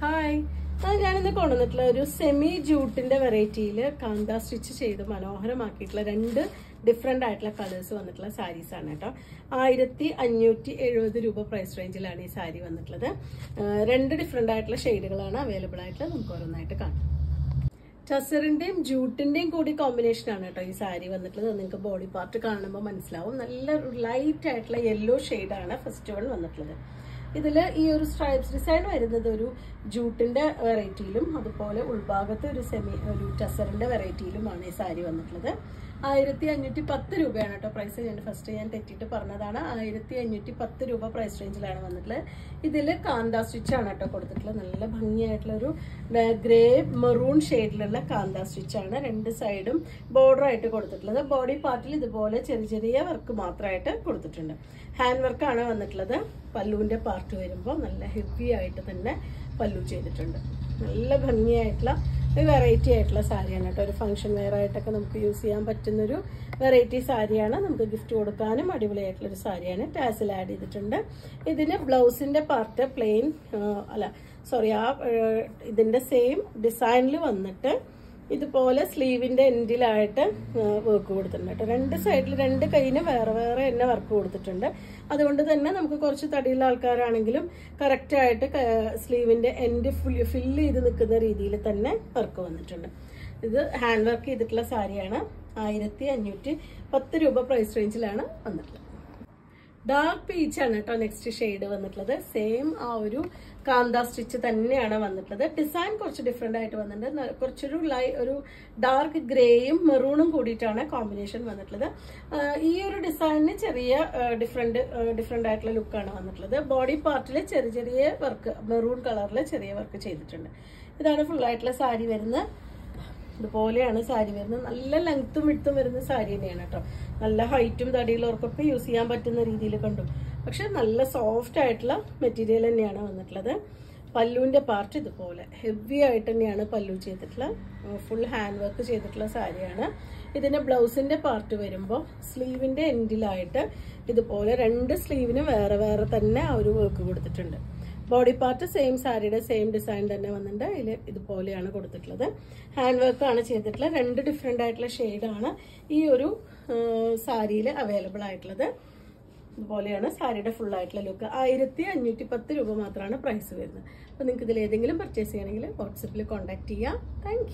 Hi ആ ഞാനിന്ന് കൊണ്ടുവന്നിട്ടുള്ള ഒരു സെമി ജൂട്ടിന്റെ വെറൈറ്റിയിൽ കാന്ത സ്റ്റിച്ച് ചെയ്ത് മനോഹരമാക്കിയിട്ടുള്ള രണ്ട് ഡിഫറെന്റ് ആയിട്ടുള്ള കളേഴ്സ് വന്നിട്ടുള്ള സാരീസ് ആണ് കേട്ടോ. ആയിരത്തി അഞ്ഞൂറ്റി എഴുപത് രൂപ പ്രൈസ് റേഞ്ചിലാണ് ഈ സാരി വന്നിട്ടുള്ളത്. രണ്ട് ഡിഫറെന്റ് ആയിട്ടുള്ള ഷെയ്ഡുകളാണ് അവൈലബിൾ ആയിട്ടുള്ളത്. നമുക്ക് ഓരോന്നായിട്ട് കാണാം. ടസറിന്റെയും ജൂട്ടിന്റെയും കൂടി കോമ്പിനേഷൻ ആണ് കേട്ടോ ഈ സാരി വന്നിട്ടുള്ളത്. നിങ്ങൾക്ക് ബോഡി പാർട്ട് കാണുമ്പോൾ മനസ്സിലാവും. നല്ല ലൈറ്റ് ആയിട്ടുള്ള യെല്ലോ ആണ് ഫസ്റ്റ് വൺ വന്നിട്ടുള്ളത്. ഇതിൽ ഈ ഒരു സ്ട്രൈപ്സ് ഡിസൈൻ വരുന്നത് ഒരു ജൂട്ടിന്റെ വെറൈറ്റിയിലും അതുപോലെ ഉൾഭാഗത്ത് ഒരു സെമി ഒരു ടസറിന്റെ വെറൈറ്റിയിലുമാണ് ഈ സാരി വന്നിട്ടുള്ളത്. ആയിരത്തി അഞ്ഞൂറ്റി പത്ത് രൂപയാണ് കേട്ടോ പ്രൈസ് ഞാൻ ഫസ്റ്റ് ഞാൻ തെറ്റിയിട്ട് പറഞ്ഞതാണ്. ആയിരത്തി അഞ്ഞൂറ്റി പത്ത് രൂപ പ്രൈസ് റേഞ്ചിലാണ് വന്നിട്ടുള്ളത്. ഇതിൽ കാന്ത സ്റ്റിച്ച് ആണ് കേട്ടോ കൊടുത്തിട്ടുള്ളത്. നല്ല ഭംഗിയായിട്ടുള്ള ഒരു ഗ്രേ മെറൂൺ ഷെയ്ഡിലുള്ള കാന്ത സ്റ്റിച്ച് ആണ്. രണ്ട് സൈഡും ബോർഡർ ആയിട്ട് കൊടുത്തിട്ടുള്ളത്. ബോഡി പാർട്ടിൽ ഇതുപോലെ ചെറിയ ചെറിയ വർക്ക് മാത്രമായിട്ട് കൊടുത്തിട്ടുണ്ട്. ഹാൻഡ് വർക്കാണ് വന്നിട്ടുള്ളത്. പല്ലുവിന്റെ പാർട്ട് വരുമ്പോൾ നല്ല ഹെവി ആയിട്ട് തന്നെ പല്ലു ചെയ്തിട്ടുണ്ട്. നല്ല ഭംഗിയായിട്ടുള്ള ഒരു വെറൈറ്റി ആയിട്ടുള്ള സാരിയാണ് കേട്ടോ. ഒരു ഫംഗ്ഷൻ വെയർ ആയിട്ടൊക്കെ നമുക്ക് യൂസ് ചെയ്യാൻ പറ്റുന്നൊരു വെറൈറ്റി സാരിയാണ് നമുക്ക് ഗിഫ്റ്റ് കൊടുക്കാനും അടിപൊളിയായിട്ടുള്ളൊരു സാരിയാണ് ടാസിൽ ആഡ് ചെയ്തിട്ടുണ്ട്. ഇതിന് ബ്ലൗസിന്റെ പാർട്ട് പ്ലെയിൻ അല്ല സോറി ആ ഇതിന്റെ സെയിം ഡിസൈനിൽ വന്നിട്ട് ഇതുപോലെ സ്ലീവിന്റെ എൻഡിലായിട്ട് വർക്ക് കൊടുത്തിട്ടുണ്ട് കേട്ടോ. രണ്ട് സൈഡിൽ രണ്ട് കൈയിന് വേറെ വേറെ തന്നെ വർക്ക് കൊടുത്തിട്ടുണ്ട്. അതുകൊണ്ട് തന്നെ നമുക്ക് കുറച്ച് തടിയുള്ള ആൾക്കാരാണെങ്കിലും കറക്റ്റ് ആയിട്ട് സ്ലീവിന്റെ എൻഡ് ഫുൾ ഫില്ല് ചെയ്ത് നിൽക്കുന്ന രീതിയിൽ തന്നെ വർക്ക് വന്നിട്ടുണ്ട്. ഇത് ഹാൻഡ് വർക്ക് ചെയ്തിട്ടുള്ള സാരിയാണ് ആയിരത്തി രൂപ പ്രൈസ് റേഞ്ചിലാണ് വന്നിട്ടുള്ളത്. ഡാർക്ക് ആണ് കേട്ടോ നെക്സ്റ്റ് ഷെയ്ഡ് വന്നിട്ടുള്ളത്. സെയിം ആ ഒരു കാന്ത സ്റ്റിച്ച് തന്നെയാണ് വന്നിട്ടുള്ളത്. ഡിസൈൻ കുറച്ച് ഡിഫറെന്റ് ആയിട്ട് വന്നിട്ടുണ്ട്. കുറച്ചൊരു ലൈ ഒരു ഡാർക്ക് ഗ്രേയും മെറൂണും കൂടിയിട്ടാണ് കോമ്പിനേഷൻ വന്നിട്ടുള്ളത്. ഈ ഒരു ഡിസൈനിന് ചെറിയ ഡിഫറെന്റ് ഡിഫറെന്റ് ആയിട്ടുള്ള ലുക്കാണ് വന്നിട്ടുള്ളത്. ബോഡി പാർട്ടിൽ ചെറിയ ചെറിയ വർക്ക് മെറൂൺ കളറിൽ ചെറിയ വർക്ക് ചെയ്തിട്ടുണ്ട്. ഇതാണ് ഫുൾ ആയിട്ടുള്ള സാരി വരുന്നത്. ഇതുപോലെയാണ് സാരി വരുന്നത്. നല്ല ലെങ്ത്തും വിട്ടും വരുന്ന സാരി തന്നെയാണ് കേട്ടോ. നല്ല ഹൈറ്റും തടിയുള്ളവർക്കൊക്കെ യൂസ് ചെയ്യാൻ പറ്റുന്ന രീതിയിൽ കണ്ടു. പക്ഷെ നല്ല സോഫ്റ്റ് ആയിട്ടുള്ള മെറ്റീരിയൽ തന്നെയാണ് വന്നിട്ടുള്ളത്. പല്ലുവിന്റെ പാർട്ട് ഇതുപോലെ. ഹെവി ആയിട്ട് തന്നെയാണ് പല്ലു ചെയ്തിട്ടുള്ള ഫുൾ ഹാൻഡ് വർക്ക് ചെയ്തിട്ടുള്ള സാരിയാണ്. ഇതിന്റെ ബ്ലൗസിന്റെ പാർട്ട് വരുമ്പോൾ സ്ലീവിന്റെ എൻഡിലായിട്ട് ഇതുപോലെ രണ്ട് സ്ലീവിന് വേറെ വേറെ തന്നെ ആ ഒരു വർക്ക് കൊടുത്തിട്ടുണ്ട്. ബോഡി പാർട്ട് സെയിം സാരിയുടെ സെയിം ഡിസൈൻ തന്നെ വന്നിട്ടുണ്ട്. അതിൽ ഇതുപോലെയാണ് കൊടുത്തിട്ടുള്ളത്. ഹാൻഡ് വർക്ക് ആണ് ചെയ്തിട്ടുള്ളത്. രണ്ട് ഡിഫറെന്റ് ആയിട്ടുള്ള ഷെയ്ഡാണ് ഈ ഒരു സാരിയിൽ അവൈലബിൾ ആയിട്ടുള്ളത്. ഇതുപോലെയാണ് സാരിയുടെ ഫുൾ ആയിട്ടുള്ള ലുക്ക് ആയിരത്തി അഞ്ഞൂറ്റി പത്ത് രൂപ മാത്രമാണ് പ്രൈസ് വരുന്നത്. അപ്പോൾ നിങ്ങൾക്ക് ഇതിൽ ഏതെങ്കിലും പർച്ചേസ് ചെയ്യണമെങ്കിൽ വാട്സപ്പിൽ കോൺടാക്ട് ചെയ്യാം. താങ്ക്